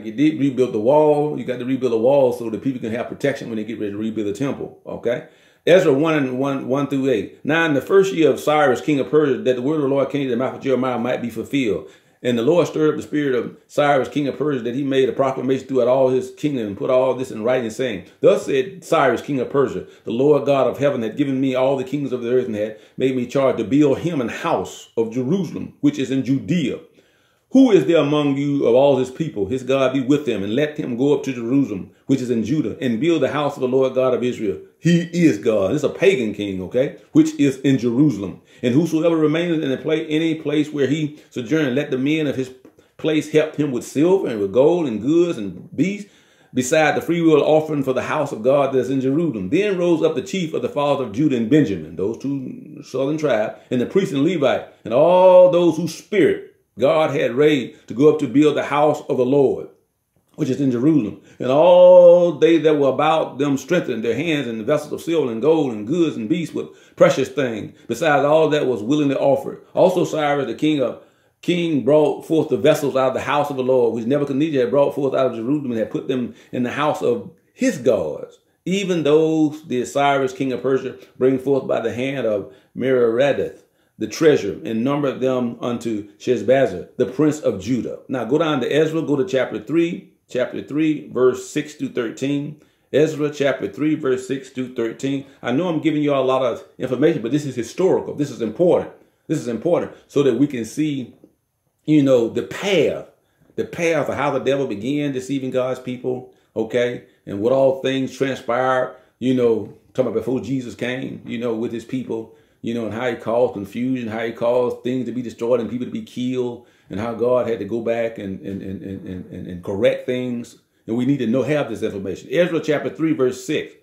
He did rebuild the wall. You got to rebuild the wall so that people can have protection when they get ready to rebuild the temple. Okay. Ezra 1 and 1, 1 through 8. Now in the first year of Cyrus, king of Persia, that the word of the Lord came to the mouth of Jeremiah might be fulfilled. And the Lord stirred up the spirit of Cyrus, king of Persia, that he made a proclamation throughout all his kingdom and put all this in writing, saying, Thus said Cyrus, king of Persia, the Lord God of heaven had given me all the kings of the earth and had made me charge to build him an house of Jerusalem, which is in Judea. Who is there among you of all his people? His God be with them, and let him go up to Jerusalem, which is in Judah, and build the house of the Lord God of Israel. He is God. It's a pagan king, okay, which is in Jerusalem. And whosoever remaineth in any place where he sojourned, let the men of his place help him with silver and with gold and goods and beasts, beside the freewill offering for the house of God that's in Jerusalem. Then rose up the chief of the fathers of Judah and Benjamin, those two southern tribes, and the priest and Levite, and all those whose spirit God had raised to go up to build the house of the Lord, which is in Jerusalem. And all they that were about them strengthened their hands in the vessels of silver and gold and goods and beasts with precious things, besides all that was willingly offered. Also Cyrus, the king of king brought forth the vessels out of the house of the Lord, which Nebuchadnezzar had brought forth out of Jerusalem and had put them in the house of his gods. Even those did Cyrus, king of Persia, bring forth by the hand of Merodach, the treasure and numbered them unto Sheshbazzar, the prince of Judah. Now go down to Ezra, go to chapter 3, chapter 3, verse 6 to 13. Ezra chapter 3, verse 6 to 13. I know I'm giving you a lot of information, but this is historical. This is important. This is important so that we can see, you know, the path, the path of how the devil began deceiving God's people, okay, and what all things transpired, you know, talking about before Jesus came, you know, with his people you know, and how he caused confusion, how he caused things to be destroyed and people to be killed, and how God had to go back and and and and, and, and correct things. And we need to know have this information. Ezra chapter 3, verse 6.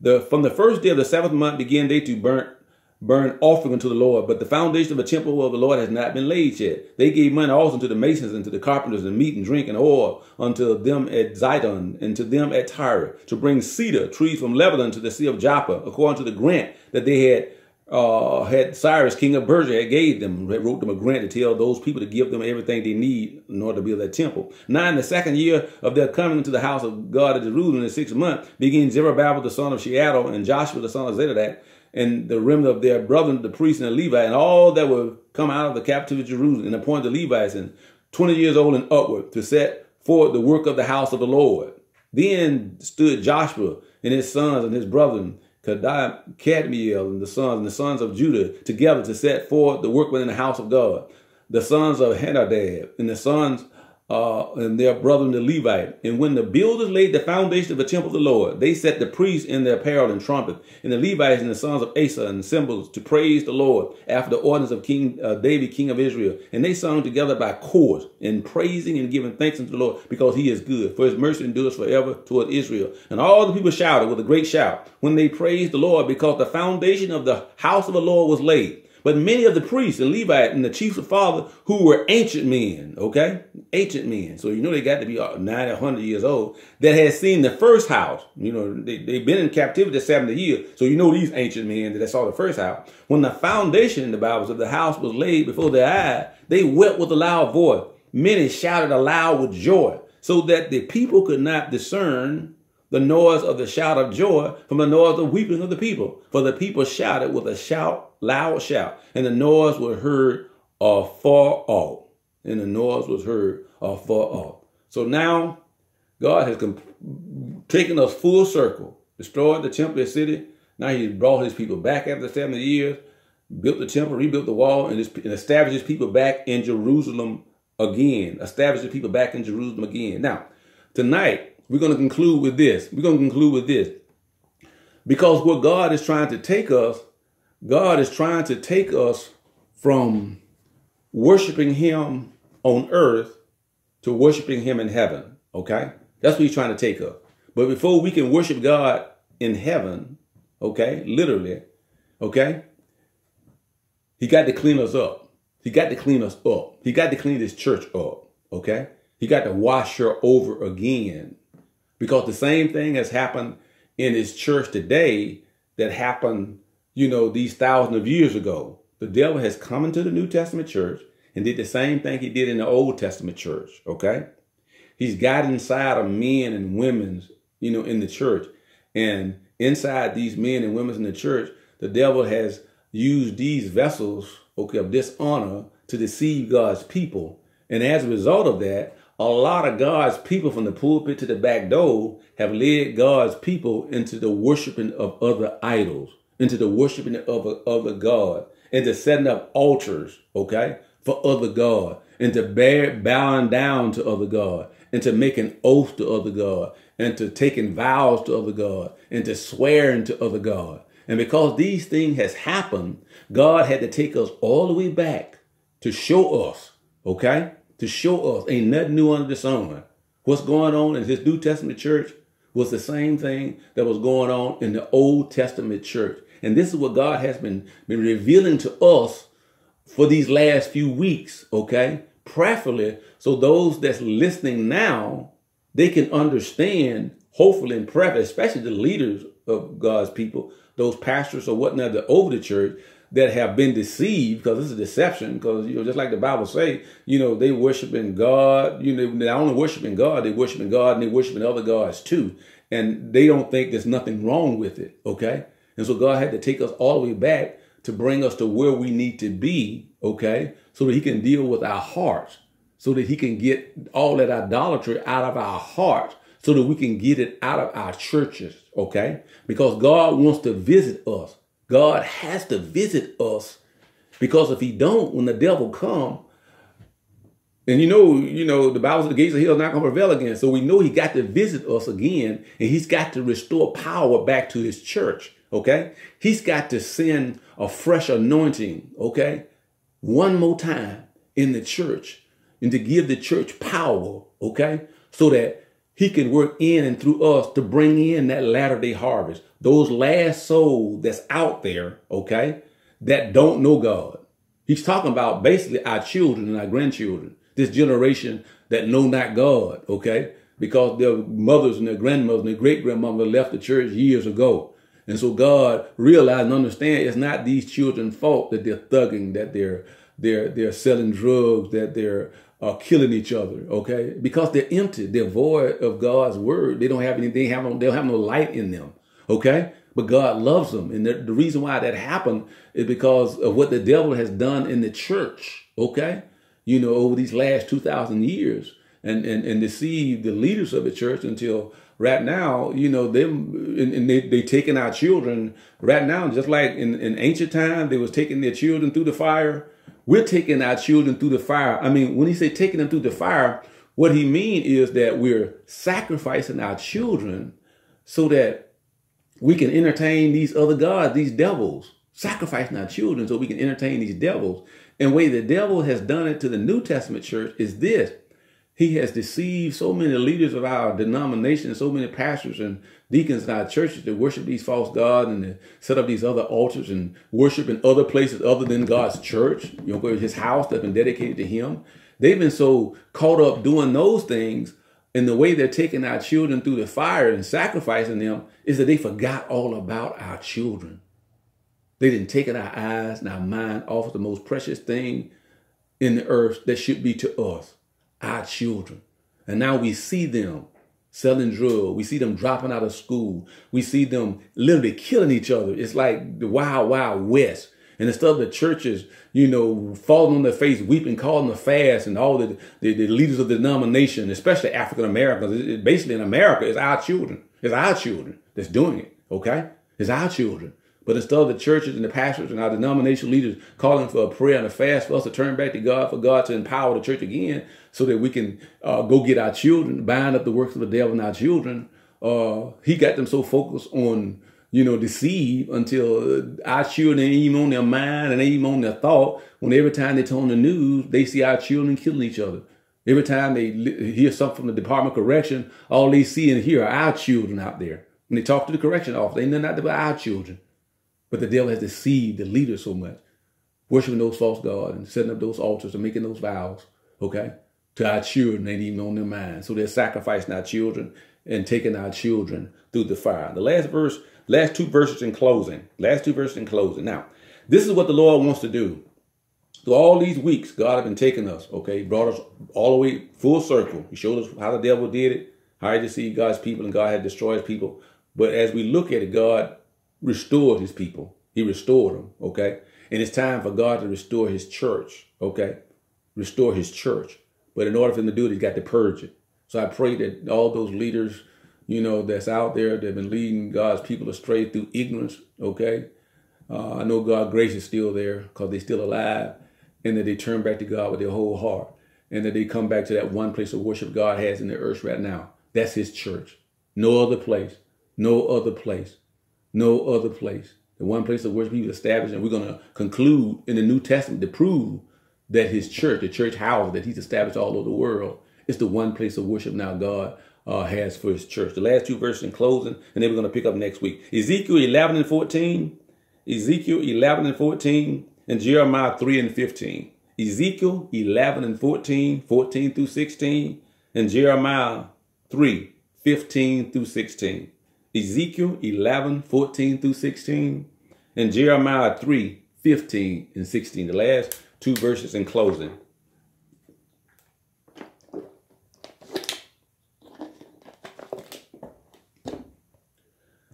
The from the first day of the seventh month began they to burn burn offering unto the Lord, but the foundation of the temple of the Lord has not been laid yet. They gave money also to the masons and to the carpenters and meat and drink and oil unto them at Zidon and to them at Tyre to bring cedar trees from Lebanon to the sea of Joppa, according to the grant that they had uh, had Cyrus, king of Persia, had gave them, had wrote them a grant to tell those people to give them everything they need in order to build that temple. Now, in the second year of their coming into the house of God at Jerusalem in the sixth month, began Zerubbabel the son of Shealtiel and Joshua the son of Zededak, and the remnant of their brethren, the priests and the Levites, and all that were come out of the captivity of Jerusalem, and appointed the Levites, and 20 years old and upward, to set forth the work of the house of the Lord. Then stood Joshua and his sons and his brethren Kadmiel and the sons and the sons of Judah together to set forth the work within the house of God. The sons of Henadad and the sons uh, and their brethren the Levite. And when the builders laid the foundation of the temple of the Lord, they set the priests in their apparel and trumpet, and the Levites and the sons of Asaph and cymbals to praise the Lord after the ordinance of King uh, David, king of Israel. And they sung together by chorus in praising and giving thanks unto the Lord because he is good, for his mercy endures forever toward Israel. And all the people shouted with a great shout when they praised the Lord because the foundation of the house of the Lord was laid. But many of the priests and Levites and the chiefs of father who were ancient men, okay? Ancient men. So you know they got to be uh, 90, 100 years old that had seen the first house. You know, they, they've been in captivity 70 years. So you know these ancient men that saw the first house. When the foundation in the Bible of the house was laid before their eyes, they wept with a loud voice. Many shouted aloud with joy so that the people could not discern the noise of the shout of joy from the noise of weeping of the people. For the people shouted with a shout, loud shout, and the noise was heard afar off. And the noise was heard afar off. So now God has taken us full circle, destroyed the temple, city. Now he's brought his people back after 70 years, built the temple, rebuilt the wall, and, and established his people back in Jerusalem again. Established people back in Jerusalem again. Now, tonight, we're going to conclude with this. We're going to conclude with this. Because what God is trying to take us, God is trying to take us from worshiping him on earth to worshiping him in heaven. Okay? That's what he's trying to take us. But before we can worship God in heaven, okay, literally, okay, he got to clean us up. He got to clean us up. He got to clean this church up, okay? He got to wash her over again because the same thing has happened in his church today that happened, you know, these thousands of years ago. The devil has come into the New Testament church and did the same thing he did in the Old Testament church, okay? He's got inside of men and women's, you know, in the church. And inside these men and women in the church, the devil has used these vessels, okay, of dishonor to deceive God's people. And as a result of that, a lot of God's people from the pulpit to the back door have led God's people into the worshiping of other idols, into the worshiping of other God, into setting up altars, okay, for other God, into bear, bowing down to other God, into making oaths to other God, into taking vows to other God, into swearing to other God. And because these things has happened, God had to take us all the way back to show us, okay? To show us ain't nothing new under the sun. What's going on in this New Testament church was the same thing that was going on in the Old Testament church. And this is what God has been, been revealing to us for these last few weeks, okay? Prayerfully, so those that's listening now, they can understand, hopefully and prayerfully, especially the leaders of God's people, those pastors or whatnot that over the church, that have been deceived because this is deception because you know just like the bible say you know they worshiping god you know they not only worshiping god they worshiping god and they worshiping other gods too. And they don't think there's nothing wrong with it okay? And so god had to take us all the way back to bring us to where we need to be okay? So that he can deal with our hearts. So that he can get all that idolatry out of our hearts. So that we can get it out of our churches okay? Because god wants to visit us God has to visit us because if he don't, when the devil come, and you know, you know, the Bible says the gates of hell not going to prevail again. So we know he got to visit us again, and he's got to restore power back to his church. Okay, he's got to send a fresh anointing. Okay, one more time in the church, and to give the church power. Okay, so that he can work in and through us to bring in that latter day harvest. Those last souls that's out there, okay, that don't know God. He's talking about basically our children and our grandchildren, this generation that know not God, okay, because their mothers and their grandmothers and their great grandmother left the church years ago. And so God realized and understand it's not these children's fault that they're thugging, that they're they're they're selling drugs, that they're are killing each other, okay? Because they're empty, they're void of God's word. They don't have anything, they have no, they don't have no light in them, okay? But God loves them. And the, the reason why that happened is because of what the devil has done in the church, okay? You know, over these last 2,000 years and, and, and deceived the leaders of the church until right now, you know, them and, they they taking our children right now, just like in, in ancient time, they was taking their children through the fire we're taking our children through the fire. I mean, when he say taking them through the fire, what he mean is that we're sacrificing our children so that we can entertain these other gods, these devils, sacrificing our children so we can entertain these devils. And way the devil has done it to the New Testament church is this. He has deceived so many leaders of our denomination, so many pastors and deacons in our churches to worship these false gods and to set up these other altars and worship in other places other than God's church, you know, his house that's been dedicated to him. They've been so caught up doing those things and the way they're taking our children through the fire and sacrificing them is that they forgot all about our children. They didn't take our eyes and our mind off of the most precious thing in the earth that should be to us our children. And now we see them selling drugs. We see them dropping out of school. We see them literally killing each other. It's like the wild, wild west. And instead of the churches, you know, falling on their face, weeping, calling the fast, and all the, the, the leaders of the denomination, especially African Americans, basically in America, it's our children. It's our children that's doing it. Okay? It's our children. But instead of the churches and the pastors and our denomination leaders calling for a prayer and a fast for us to turn back to God, for God to empower the church again so that we can uh, go get our children, bind up the works of the devil in our children, uh, he got them so focused on, you know, deceive until our children ain't even on their mind and ain't even on their thought. When every time they turn on the news, they see our children killing each other. Every time they hear something from the Department of Correction, all they see and hear are our children out there. When they talk to the correction officer, they know not about our children. But the devil has deceived the leaders so much, worshiping those false gods and setting up those altars and making those vows, okay, to our children ain't even on their mind. So they're sacrificing our children and taking our children through the fire. The last verse, last two verses in closing, last two verses in closing. Now, this is what the Lord wants to do. So all these weeks, God has been taking us, okay, brought us all the way full circle. He showed us how the devil did it, how he deceived God's people, and God had destroyed his people. But as we look at it, God restored his people. He restored them, okay? And it's time for God to restore his church, okay? Restore his church. But in order for him to do it, he's got to purge it. So I pray that all those leaders, you know, that's out there that have been leading God's people astray through ignorance, okay? Uh, I know God' grace is still there because they're still alive and that they turn back to God with their whole heart and that they come back to that one place of worship God has in the earth right now. That's his church. No other place. No other place. No other place. The one place of worship he established, and we're going to conclude in the New Testament to prove that his church, the church house that he's established all over the world, is the one place of worship now God uh, has for his church. The last two verses in closing, and then we're going to pick up next week. Ezekiel 11 and 14, Ezekiel 11 and 14, and Jeremiah 3 and 15. Ezekiel 11 and 14, 14 through 16, and Jeremiah 3, 15 through 16. Ezekiel 11, 14 through 16, and Jeremiah 3, 15 and 16. The last two verses in closing.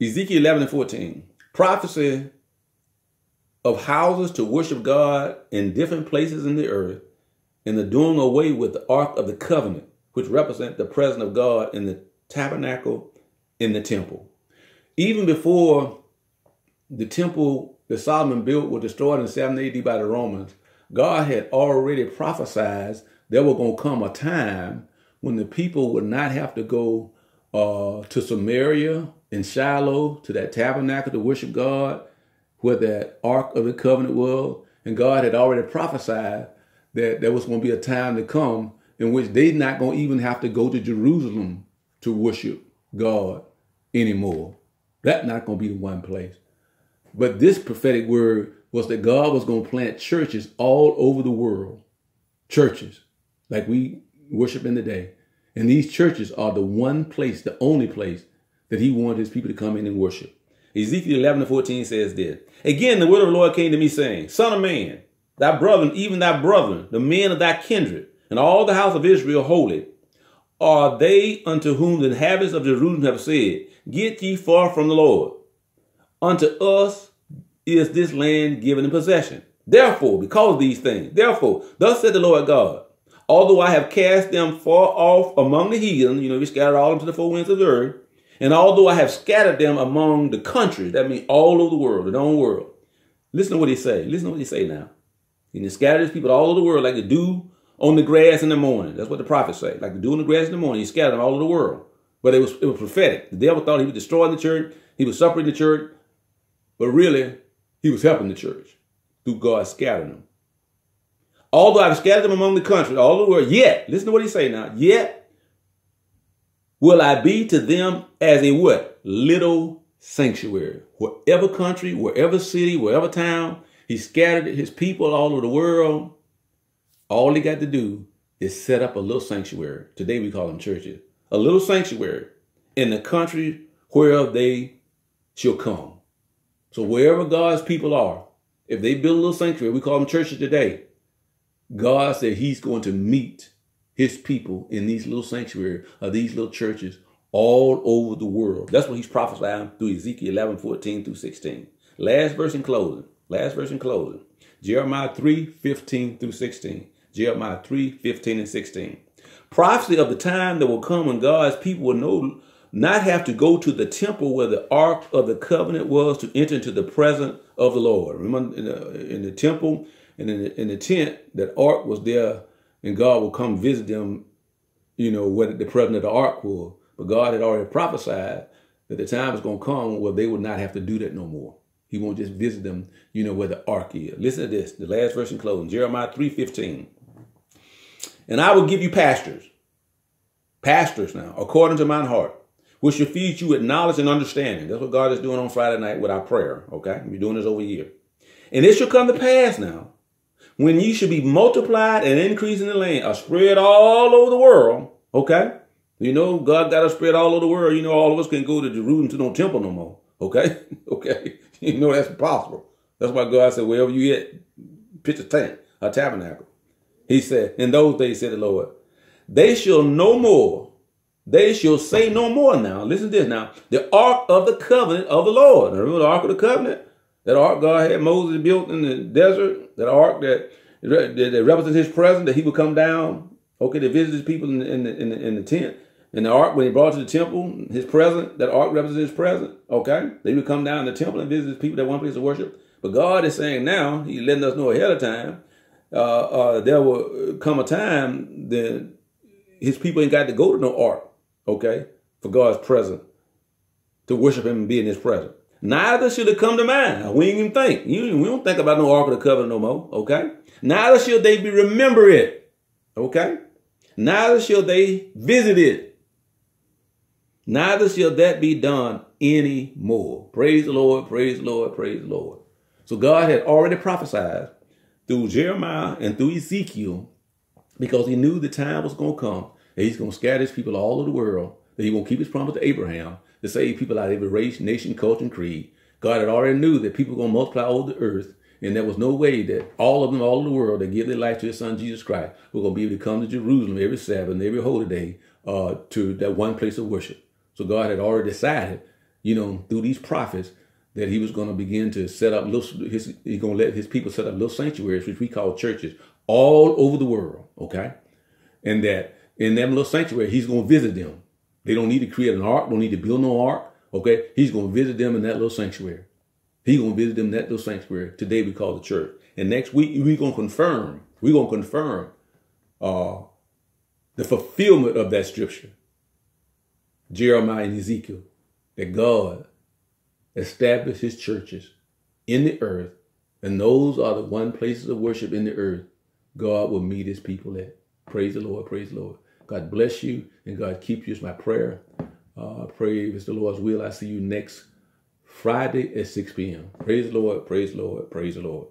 Ezekiel 11 and 14. Prophecy of houses to worship God in different places in the earth, and the doing away with the Ark of the Covenant, which represent the presence of God in the tabernacle in the temple. Even before the temple that Solomon built was destroyed in 7 AD by the Romans, God had already prophesied there was going to come a time when the people would not have to go uh, to Samaria and Shiloh to that tabernacle to worship God, where that Ark of the Covenant was. And God had already prophesied that there was going to be a time to come in which they're not going to even have to go to Jerusalem to worship God anymore. That's not going to be the one place. But this prophetic word was that God was going to plant churches all over the world. Churches, like we worship in the day. And these churches are the one place, the only place that he wanted his people to come in and worship. Ezekiel 11 and 14 says this. Again, the word of the Lord came to me saying, Son of man, thy brother, even thy brethren, the men of thy kindred, and all the house of Israel holy, are they unto whom the inhabitants of Jerusalem have said, Get ye far from the Lord. Unto us is this land given in possession. Therefore, because of these things, therefore, thus said the Lord God, although I have cast them far off among the heathen, you know, we scattered all into the four winds of the earth, and although I have scattered them among the countries, that means all over the world, the known world. Listen to what he say. Listen to what he say now. He scattered his people all over the world like the dew on the grass in the morning. That's what the prophets say. Like the dew on the grass in the morning. He scattered them all over the world. But it was it was prophetic. The devil thought he was destroying the church. He was suffering the church. But really, he was helping the church through God scattering them. Although I've scattered them among the country, all over the world, yet, listen to what he's saying now, yet will I be to them as a what? Little sanctuary. Wherever country, wherever city, wherever town, he scattered his people all over the world. All he got to do is set up a little sanctuary. Today we call them churches. A little sanctuary in the country where they shall come. So wherever God's people are, if they build a little sanctuary, we call them churches today. God said he's going to meet his people in these little sanctuaries of these little churches all over the world. That's what he's prophesying through Ezekiel 11, 14 through 16. Last verse in closing. Last verse in closing. Jeremiah 3, 15 through 16. Jeremiah 3, 15 and 16. Prophecy of the time that will come when God's people will know not have to go to the temple where the ark of the covenant was to enter into the presence of the Lord. Remember in the, in the temple and in the, in the tent, that ark was there and God will come visit them, you know, where the presence of the ark was. But God had already prophesied that the time is going to come where they will not have to do that no more. He won't just visit them, you know, where the ark is. Listen to this, the last verse in closing, Jeremiah 3.15. And I will give you pastors, pastors now, according to mine heart, which shall feed you with knowledge and understanding. That's what God is doing on Friday night with our prayer, okay? We're doing this over here. And it shall come to pass now, when ye should be multiplied and increase in the land, are spread all over the world, okay? You know, God got us spread all over the world. You know, all of us can go to Jerusalem to no temple no more, okay? okay? You know, that's impossible. That's why God said, wherever you get, pitch a tent, a tabernacle. He said, in those days, said the Lord, they shall no more, they shall say no more now. Listen to this now. The ark of the covenant of the Lord. Remember the ark of the covenant? That ark God had Moses built in the desert. That ark that, that, that represents his presence, that he would come down, okay, to visit his people in the, in the, in the, in the tent. And the ark, when he brought to the temple, his present, that ark represents his present, okay? They would come down to the temple and visit his people that one place to worship. But God is saying now, he's letting us know ahead of time, uh, uh, there will come a time that his people ain't got to go to no ark, okay, for God's presence, to worship him and be in his presence. Neither should it come to mind. We ain't even think. You, we don't think about no Ark of the Covenant no more, okay? Neither shall they be remember it, okay? Neither shall they visit it. Neither shall that be done anymore. Praise the Lord, praise the Lord, praise the Lord. So God had already prophesied through Jeremiah and through Ezekiel because he knew the time was going to come that he's going to scatter his people all over the world, that he won't keep his promise to Abraham to save people out of every race, nation, culture, and creed. God had already knew that people were going to multiply over the earth and there was no way that all of them, all over the world, that give their life to his son Jesus Christ, were going to be able to come to Jerusalem every Sabbath and every holy day uh, to that one place of worship. So God had already decided, you know, through these prophets, that he was going to begin to set up little, his, he's going to let his people set up little sanctuaries, which we call churches, all over the world, okay? And that in that little sanctuary, he's going to visit them. They don't need to create an ark, don't need to build no ark, okay? He's going to visit them in that little sanctuary. He's going to visit them in that little sanctuary. Today we call the church. And next week, we're going to confirm, we're going to confirm uh, the fulfillment of that scripture. Jeremiah and Ezekiel, that God established his churches in the earth, and those are the one places of worship in the earth God will meet his people at. Praise the Lord, praise the Lord. God bless you, and God keep you is my prayer. Uh, pray if it's the Lord's will. I see you next Friday at 6 p.m. Praise the Lord, praise the Lord, praise the Lord.